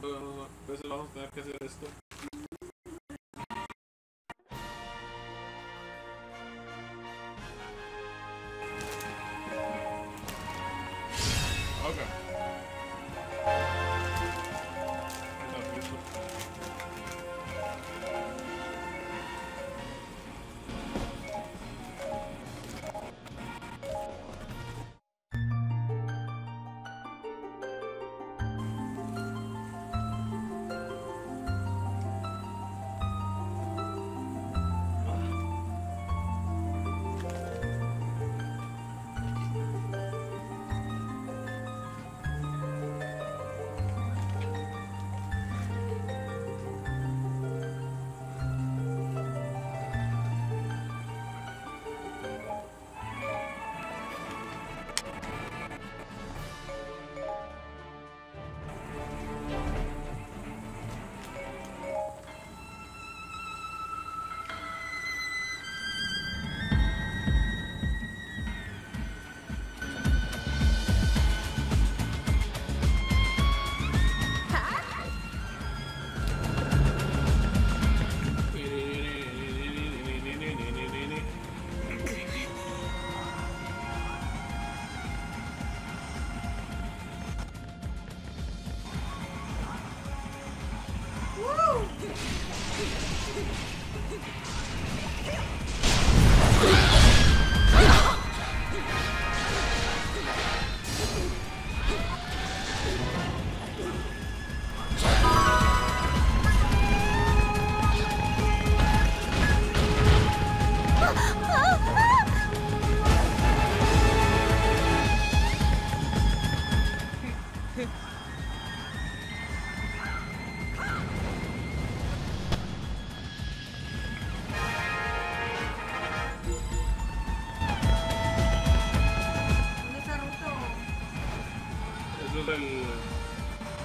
cuántas veces vamos a tener que hacer esto.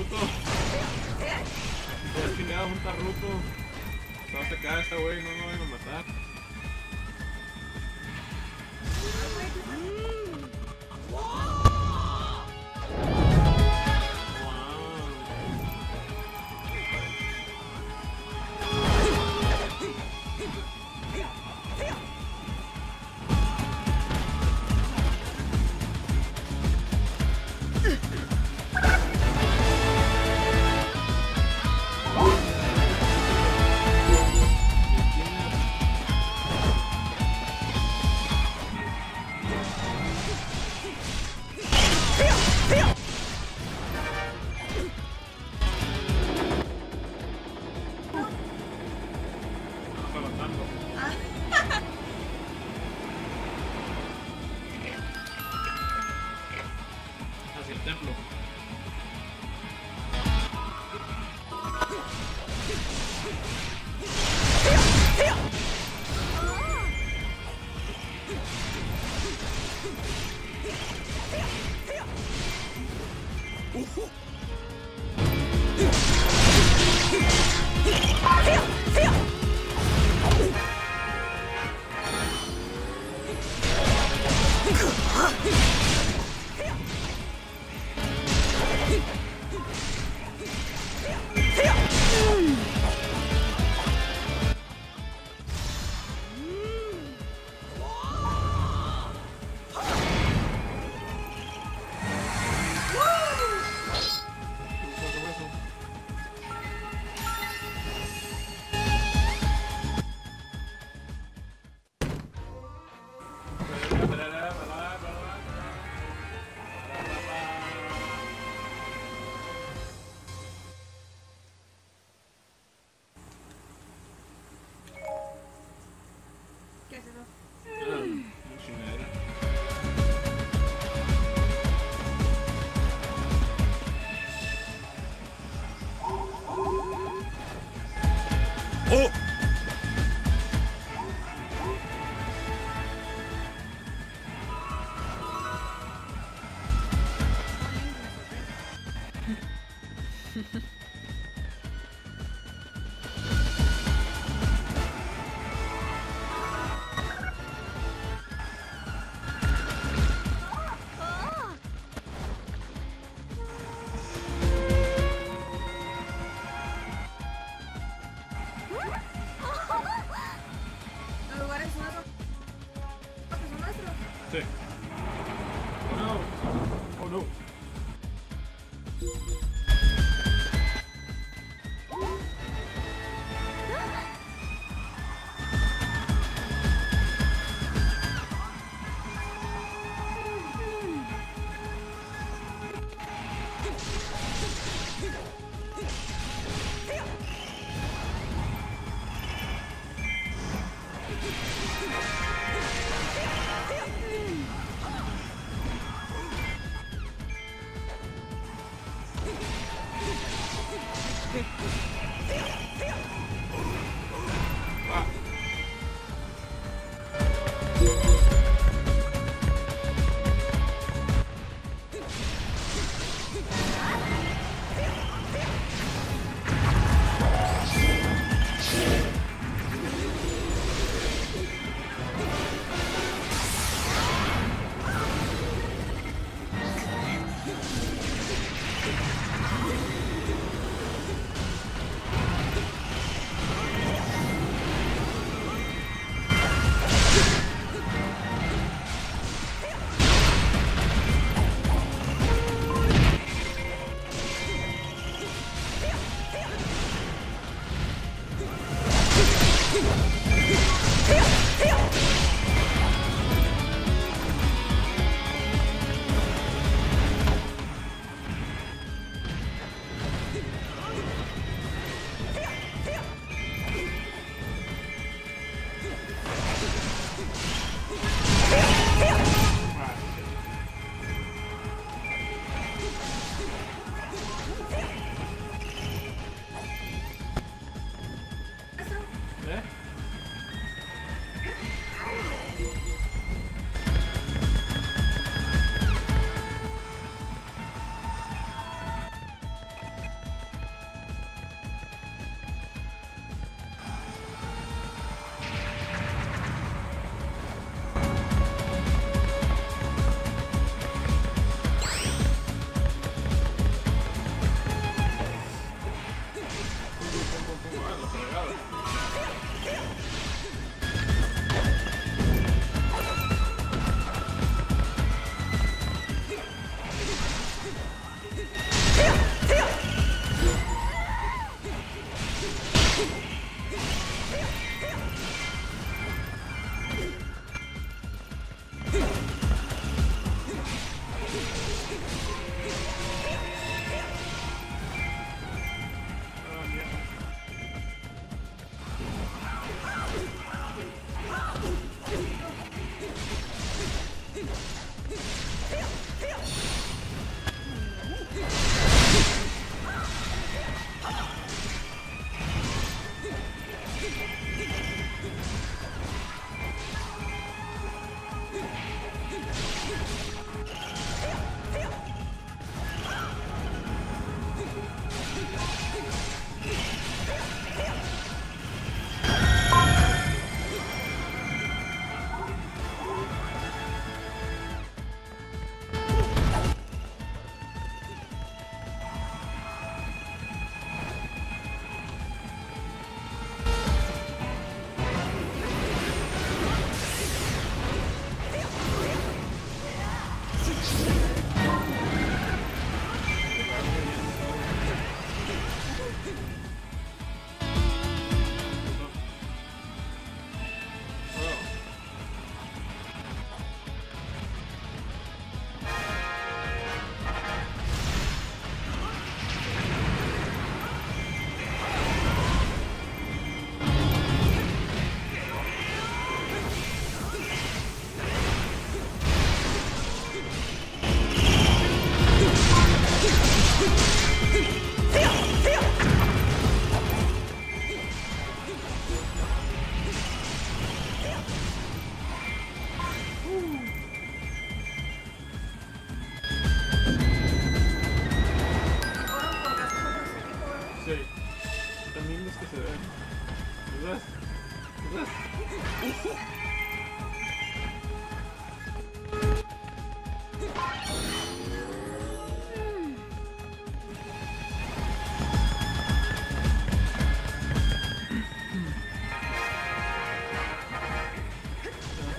Naruto. Por si me un Naruto. No se cae esta wey, no me van a matar. 哦。you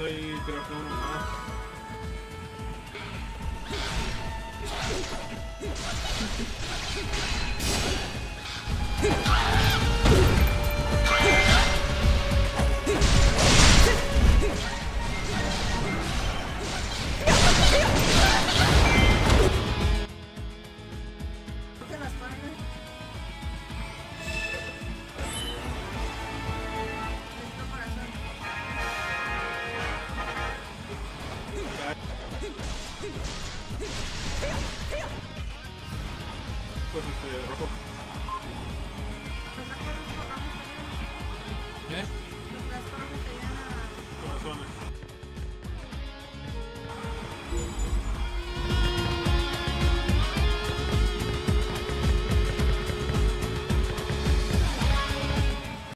soy creo uno más. Ah!